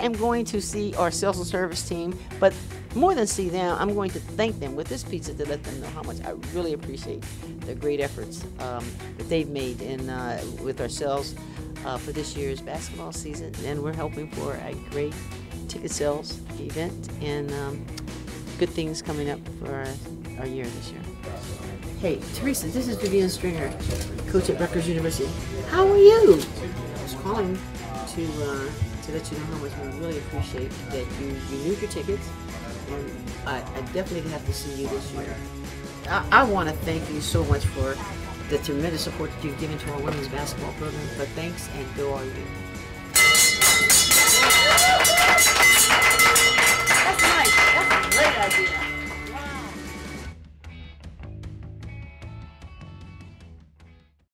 am going to see our sales and service team, but more than see them, I'm going to thank them with this pizza to let them know how much I really appreciate the great efforts um, that they've made in uh, with our sales uh, for this year's basketball season, and we're hoping for a great ticket sales event and um, good things coming up for our, our year this year. Hey, Teresa, this is Vivian Stringer, coach at Rutgers University. How are you? To uh, to let you know how much we really appreciate that you renewed your tickets, and I, I definitely have to see you this year. I, I want to thank you so much for the tremendous support that you've given to our women's basketball program. But thanks and go RU.